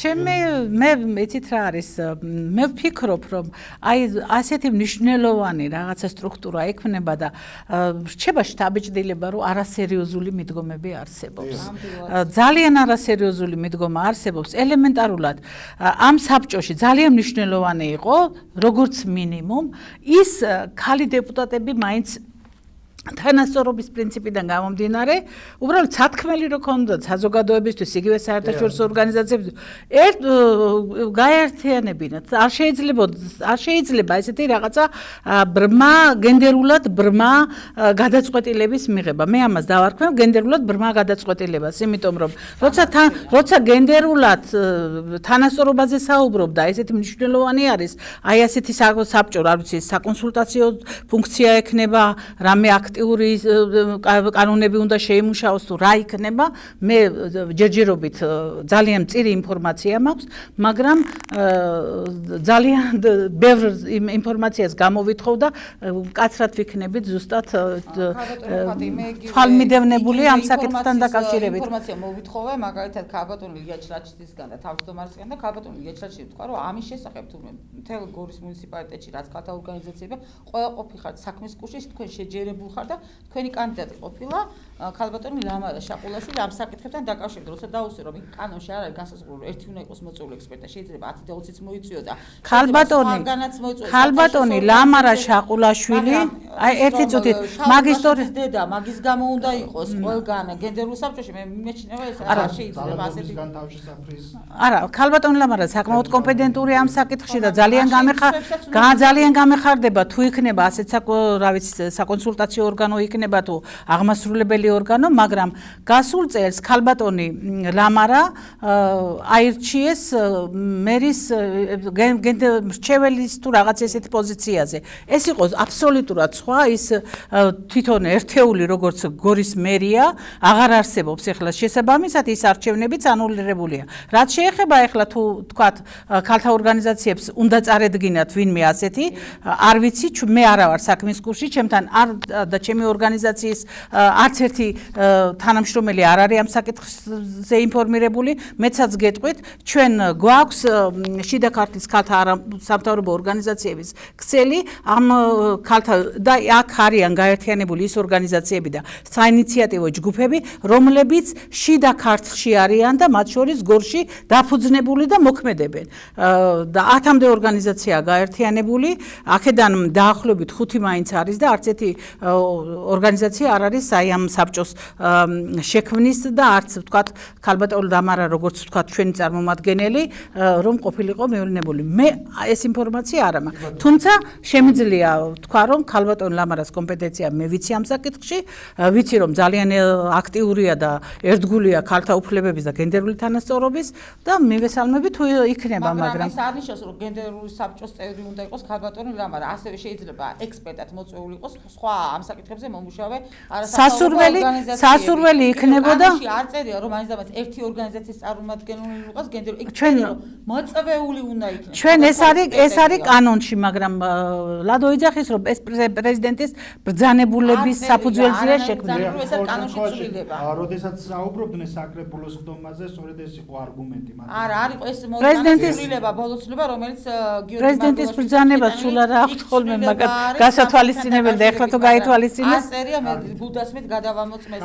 ჩემი მე მეცით რა არის მე ვფიქრობ რომ აი ასეთი მნიშვნელოვანი რაღაცა სტრუქტურა ექნება და რჩება შტაბეჭდილება რომ არასერიოზული მიდგომები არსებობს. ძალიან არასერიოზული მიდგომა არსებობს. ელემენტარულად ამ საბჭოში ძალიან მნიშვნელოვანი იყო როგორც მინიმუმ ის ხალი დეპუტატები მაინც თანასწორობის პრინციპიდან გამომდინარე, უბრალოდ სათქმელი რო ქონდათ საზოგადოებისთვის, იგივე საერთაშორისო ორგანიზაციებისთვის, ერთ გაერთიანებინათ. არ შეიძლება არ შეიძლება ესეთი რაღაცა ბრმა გენდერულად ბრმა გადაწყვეტილების მიღება. მე ამას დავარქვენ გენდერულად ბრმა გადაწყვეტილებას, იმიტომ რომ როცა როცა გენდერულად თანასწორობაზე საუბრობდა, ესეთი მნიშვნელოვანი არის, აი ასეთი საბჭო, რა ვიცი, საკონსულტაციო ფუნქცია ექნება, რამე აქ აქტიური კანონები უნდა შეიმუშაოს თუ რა იქნება მე ჯერჯერობით ძალიან წირი ინფორმაცია მაქვს მაგრამ ძალიან ბევრ ინფორმაციას გამოვითხოვ და კაცრად ვიქნებით ზუსტად თვალმიდევნებული ამ საკითხთან დაკავშირებით. ინფორმაცია მოვითხოვე მაგალითად ქაბატონი ლიაჩლაჩისგან და თავმჯდომარესგან და ქაბატონი ლიაჩლაჩი თქვა რომ ამის შესახებ თუ მთელ გორის მუნიციპალიტეტში რაც ქალთა ორგანიზაციები ყველა ყოფილი ხართ საქმის კურსში თქვენ შეჯერებულ ხარ და თქვენი კანდიდატი ყოფილა ქალბატონი ლამარა შაყულაშვილი ამ საკითხებთან დაკავშირებით როცა დაუსვე რომ იქ კანონში არ არის განსაზღვრული ერთი უნდა იყოს მოწვეული ექსპერტი და შეიძლება 10 და 20-იც მოიწიო და ქალბატონი ქალბატონი ლამარა შაყულაშვილი აი ერთი წუთი მაგისტრის დედა მაგის გამო უნდა იყოს ყველგან გენდერულ საბჭოში მე მეჩნევა ეს არ შეიძლება ასეთი არა ქალბატონი ლამარა საკმაოდ კომპეტენტური ამ საკითხში და ძალიან გამეხარ ძალიან გამეხარდება თუ იქნება ასეთ რა ვიცი საკონსულტაციო ორგანო იქნება თუ აღმასრულებელი ორგანო, მაგრამ გასულ წელს ქალბატონი ლამარა აირჩიეს მერის მრჩეველის თუ რაღაც ესეთ პოზიციაზე. ეს იყო აბსოლუტურად სხვა, ის თვითონ ერთეული როგორც გორის მერია აღარ არსებობს ახლა შესაბამისად ის არჩევნებიც ანულირებულია. რაც შეეხება ახლა თუ თქვათ ქალთა ორგანიზაციებს უნდა წარედგინათ ვინმე ასეთი, არ ვიცი, მე არა ვარ საქმის კურსში, ჩემთან არ და ჩემი ორგანიზაციის არც ერთი თანამშრომელი არ არის ამ საკითხზე ინფორმირებული. მეცაც გეტყვით, ჩვენ გვაქვს შიდა ქართლის ქალთა სამთავრობო ორგანიზაციების ქსელი ამ ქალთა და აქ არიან გაერთიანებული ის ორგანიზაციები და საინიციატივო ჯგუფები, რომლებიც შიდა ქართლში არიან და მათ შორის გორში დაფუძნებული და მოქმედებენ. და 10-მდე ორგანიზაციაა გაერთიანებული, აქედან დაახლოებით 5 მაინც არის და არც ერთი ორგანიზაცია არ არის აი ამ საბჭოს შექმნის და არც ვთქვათ ქალბატონ დამარა როგორც ვთქვათ ჩვენი წარმომადგენელი რომ ყოფილიყო მეურნებული მე ეს ინფორმაცია არ მაქვს თუმცა შემიძლია ვთქვა რომ ქალბატონ ლამარას კომპეტენცია მე ვიცი ამ საკითხში. ვიცი რომ ძალიან აქტიურია და ერთგულია ქალთა უფლებების და გენდერული თანასწორობის და მივესალმები თუ იქნება მაგრამ ეს არნიშნავს რომ გენდერული საბჭოს წევრი უნდა იყოს ქალბატონი ლამარა. ასევე შეიძლება ექსპერტად მოწვეული იყოს სხვა ამ საკითხებზე მომუშავე სასურველი სასურველი იქნებოდა ამაში არ წერია რომ მაინც ერთი ორგანიზაციის წარმომადგენელი იყოს გენდერ იქ ჩვენ მოწვეული უნდა იქნას ჩვენ ეს არის ეს არის კანონში მაგრამ ლადო იძახის რომ ეს პრეზიდენტის ბრძანებულების საფუძველზეა შექმნილი. ეს არის კანონში ცვლილება. როდესაც საუბრობდნენ საკრებულოს ხდომაზე სწორედ ეს იყო არგუმენტი მაგრამ არა არ იყო ეს პრეზიდენტის ცვლილება ბოლოცვლება რომელიც გიორგი პრეზიდენტის ბრძანება სულ არ აქვს ხოლმე მაგრამ გასათვალისწინებელი და ეხლა თუ გაითვალისწინებს აწერია მე ბუდასმით გადავამოწმეს